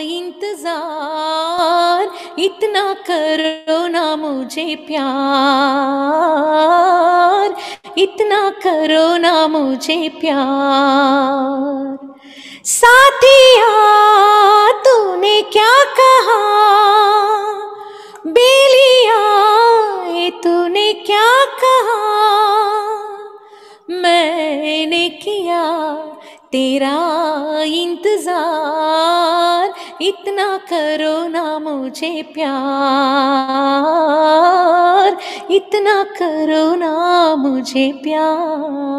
इंतज़ार, इतना करो ना मुझे प्यार, इतना करो ना मुझे प्यार। साथिया, तूने क्या कहा? बेलिया, ये तूने क्या कहा? मैंने किया तेरा इंतज़ार इतना करो ना मुझे प्यार इतना करो ना मुझे प्यार।